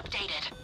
updated.